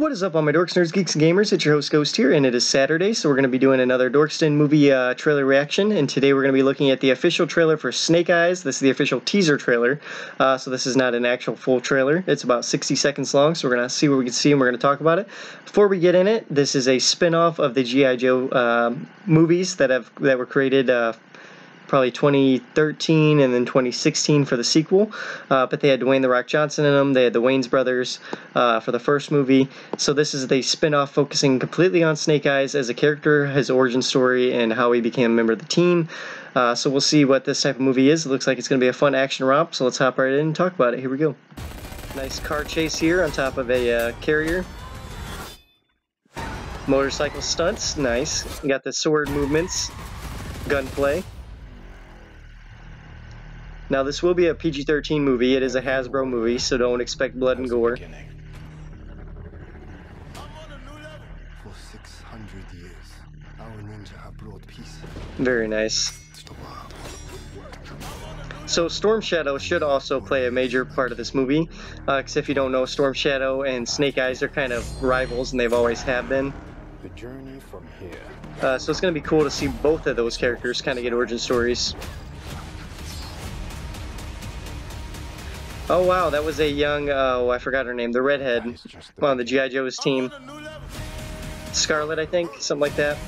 What is up, all my dorks, nerds, geeks, and gamers? It's your host Ghost here, and it is Saturday, so we're going to be doing another Dorks Den movie uh, trailer reaction. And today we're going to be looking at the official trailer for Snake Eyes. This is the official teaser trailer, uh, so this is not an actual full trailer. It's about 60 seconds long, so we're going to see what we can see, and we're going to talk about it. Before we get in it, this is a spin-off of the G.I. Joe uh, movies that have that were created uh, probably 2013 and then 2016 for the sequel. Uh, but they had Dwayne The Rock Johnson in them. They had the Wayans brothers uh, for the first movie. So this is the spin-off focusing completely on Snake Eyes as a character, his origin story, and how he became a member of the team. Uh, so we'll see what this type of movie is. It looks like it's going to be a fun action romp. So let's hop right in and talk about it. Here we go. Nice car chase here on top of a uh, carrier. Motorcycle stunts, nice. You got the sword movements, gunplay. Now, this will be a PG 13 movie. It is a Hasbro movie, so don't expect blood and gore. For 600 years, our ninja have brought peace Very nice. to the world. So, Storm Shadow should also play a major part of this movie. Because if you don't know, Storm Shadow and Snake Eyes are kind of rivals, and they've always have been. The journey from here. Uh, so, it's going to be cool to see both of those characters kind of get origin stories. Oh wow, that was a young, uh, oh, I forgot her name, the redhead That is just on the G.I. Joe's team. Scarlett, I think, something like that.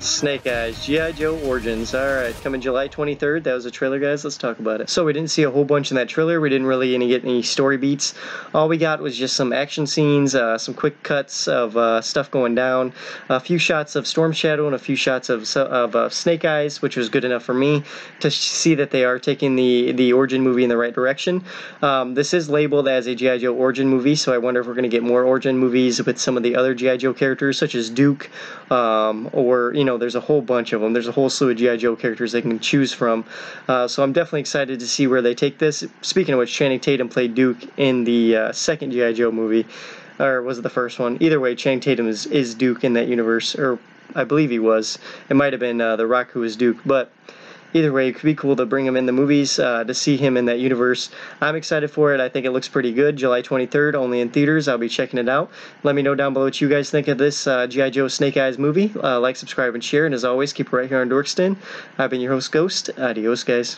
Snake Eyes, G.I. Joe Origins. Alright, coming July 23rd. That was a trailer, guys. Let's talk about it. So, we didn't see a whole bunch in that trailer. We didn't really get any story beats. All we got was just some action scenes, uh, some quick cuts of uh, stuff going down, a few shots of Storm Shadow, and a few shots of, of uh, Snake Eyes, which was good enough for me to see that they are taking the, the Origin movie in the right direction. Um, this is labeled as a G.I. Joe Origin movie, so I wonder if we're going to get more Origin movies with some of the other G.I. Joe characters, such as Duke, um, or, you know, there's a whole bunch of them. There's a whole slew of G.I. Joe characters they can choose from. Uh, so I'm definitely excited to see where they take this. Speaking of which, Channing Tatum played Duke in the uh, second G.I. Joe movie, or was it the first one? Either way, Channing Tatum is, is Duke in that universe, or I believe he was. It might have been uh, The Rock who was Duke, but either way, it could be cool to bring him in the movies uh, to see him in that universe. I'm excited for it. I think it looks pretty good. July 23rd, only in theaters. I'll be checking it out. Let me know down below what you guys think of this uh, G.I. Joe Snake Eyes movie. Uh, like, subscribe, and share. And as always, keep it right here on Dorks Den. I've been your host, Ghost. Adios, guys.